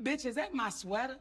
Bitch, is that my sweater?